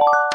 you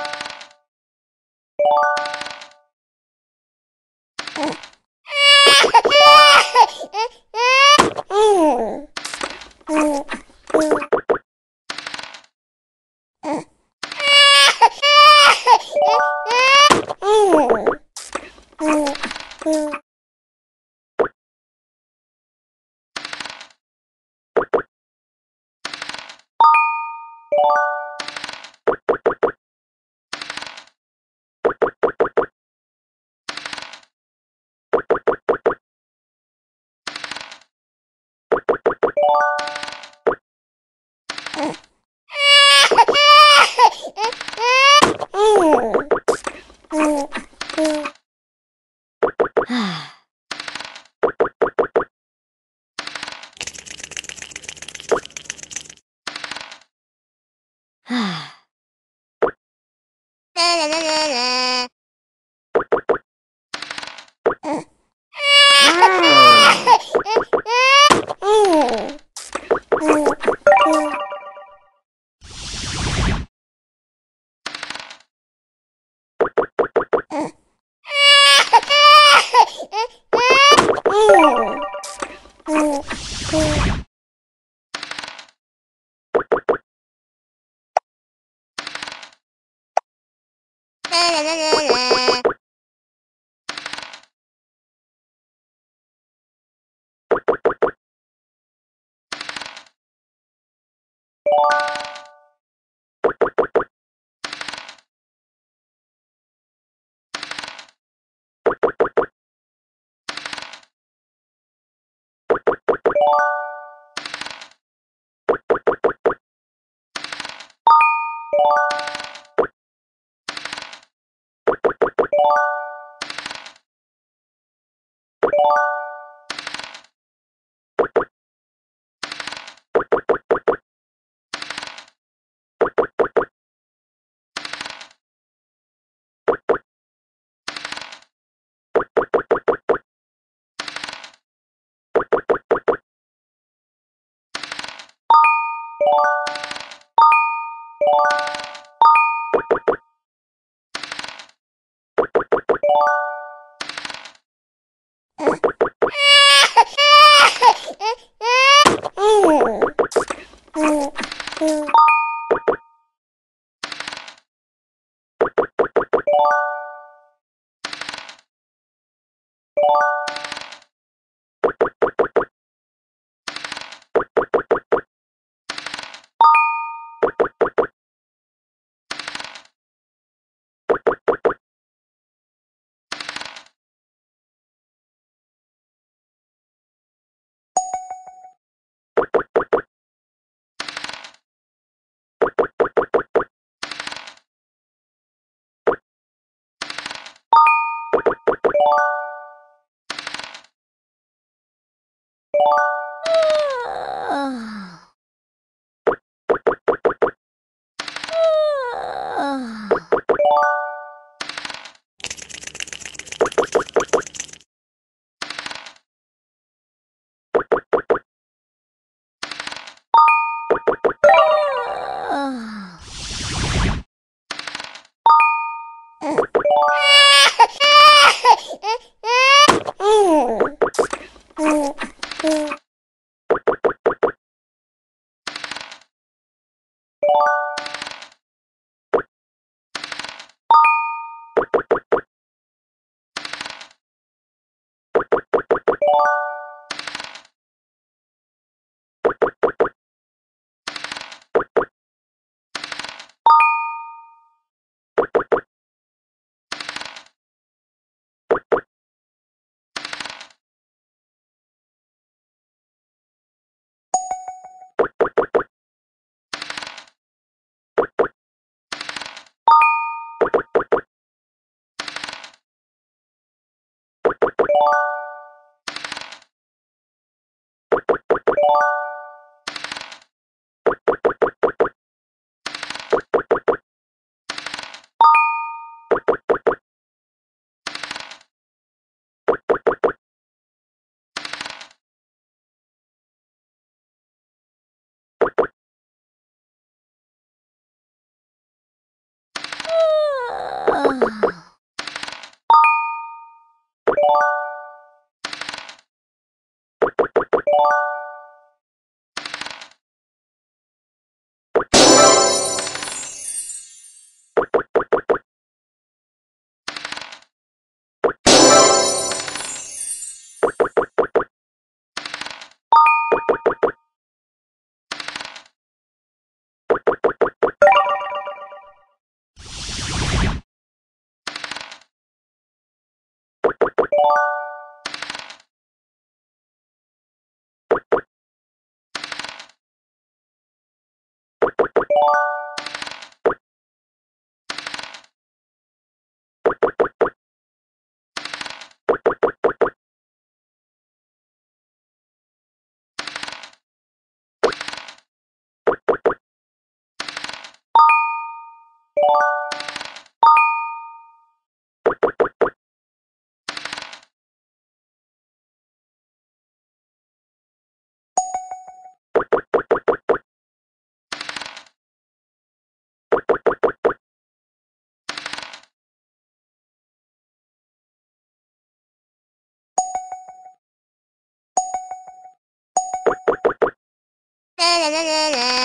唉。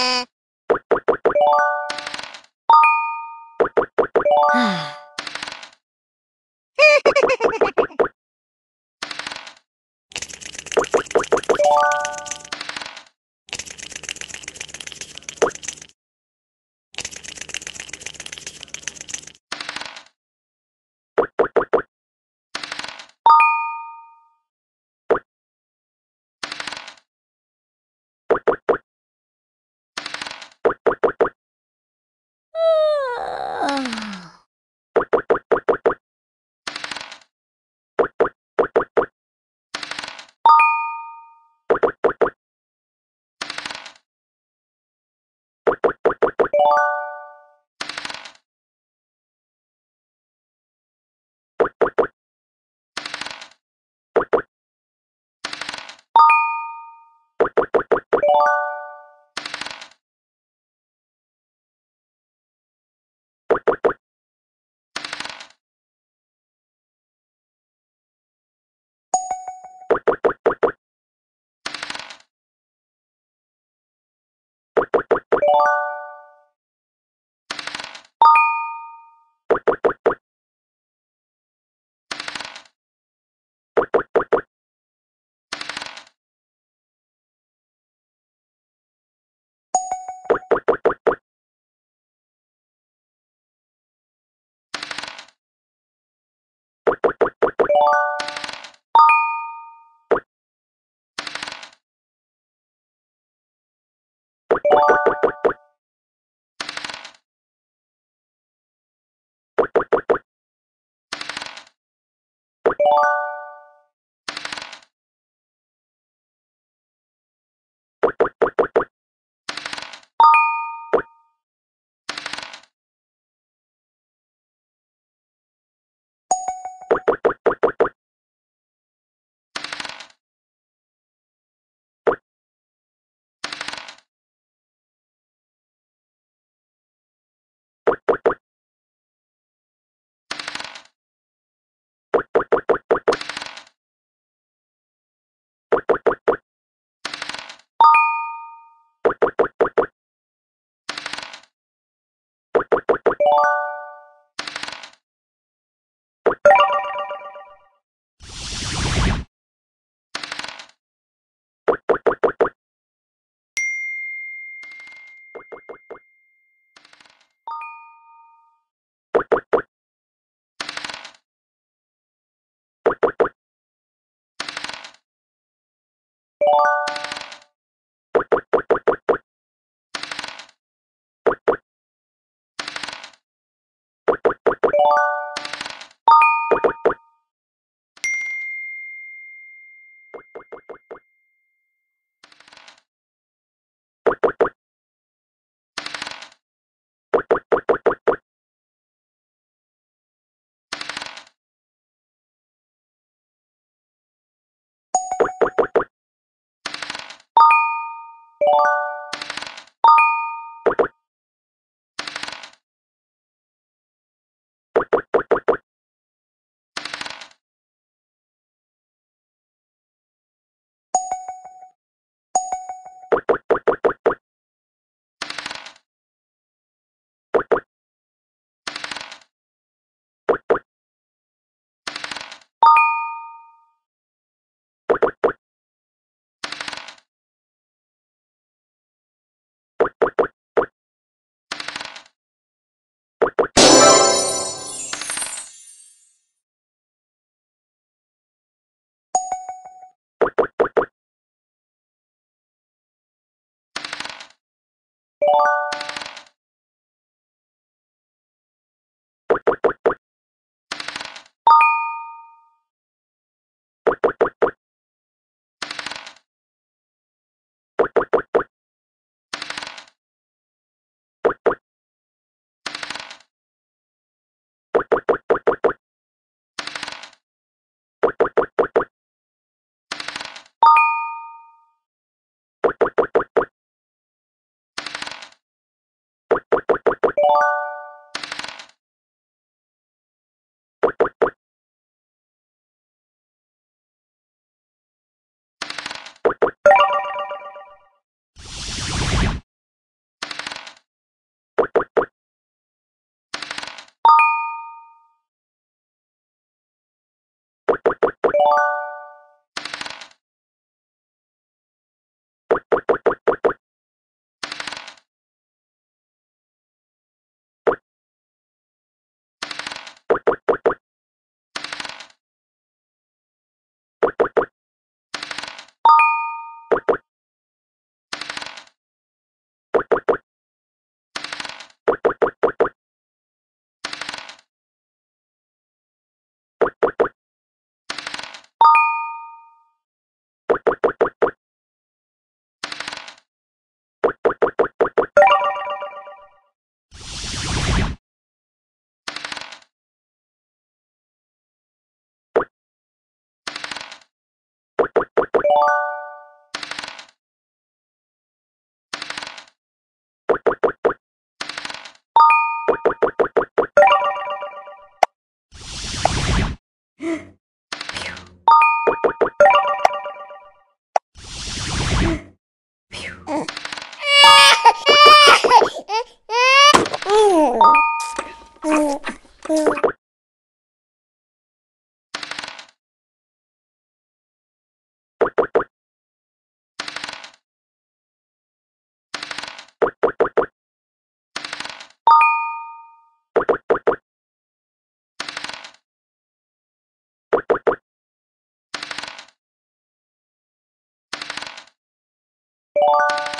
You